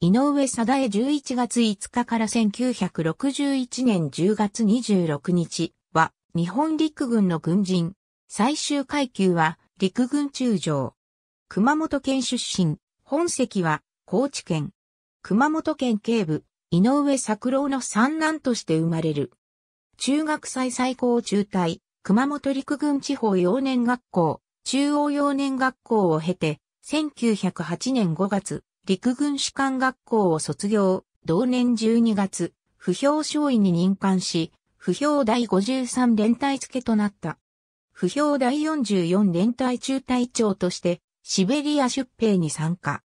井上貞恵11月5日から1961年10月26日は日本陸軍の軍人。最終階級は陸軍中将。熊本県出身。本籍は高知県。熊本県警部、井上作郎の三男として生まれる。中学祭最高中隊、熊本陸軍地方幼年学校、中央幼年学校を経て、1908年5月、陸軍士官学校を卒業、同年12月、不評少尉に任官し、不評第53連隊付けとなった。不評第44連隊中隊長として、シベリア出兵に参加。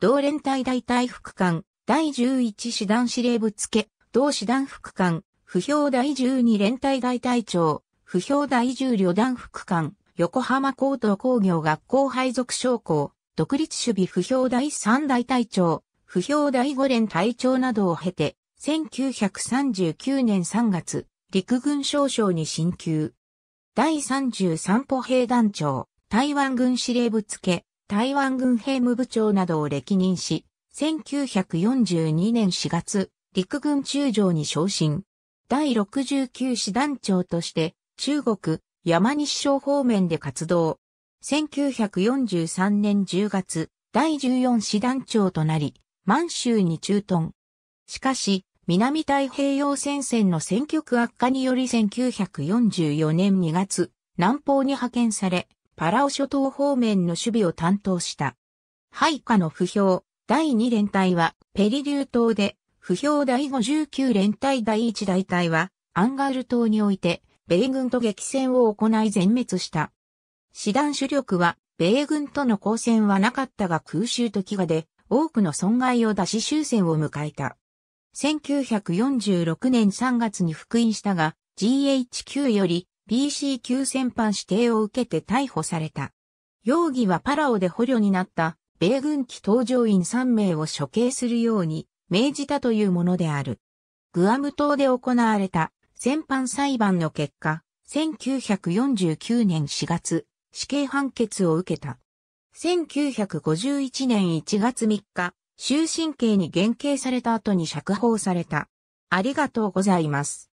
同連隊大隊副官、第11師団司令部付、同師団副官、不評第12連隊大隊長、不評第10旅団副官、横浜高等工業学校配属将校、独立守備不評第3大隊長、不評第5連隊長などを経て、1939年3月、陸軍少将に進級。第33歩兵団長、台湾軍司令部付、台湾軍兵務部長などを歴任し、1942年4月、陸軍中将に昇進。第69師団長として、中国、山西省方面で活動。1943年10月、第14師団長となり、満州に駐屯。しかし、南太平洋戦線の戦局悪化により1944年2月、南方に派遣され、パラオ諸島方面の守備を担当した。配下の不評、第2連隊は、ペリリュー島で、不評第59連隊第1大隊は、アンガール島において、米軍と激戦を行い全滅した。師団主力は、米軍との交戦はなかったが空襲と飢餓で、多くの損害を出し終戦を迎えた。1946年3月に復員したが、GHQ より BC 級戦犯指定を受けて逮捕された。容疑はパラオで捕虜になった米軍機搭乗員3名を処刑するように命じたというものである。グアム島で行われた戦犯裁判の結果、1949年4月、死刑判決を受けた。1951年1月3日、終身刑に減刑された後に釈放された。ありがとうございます。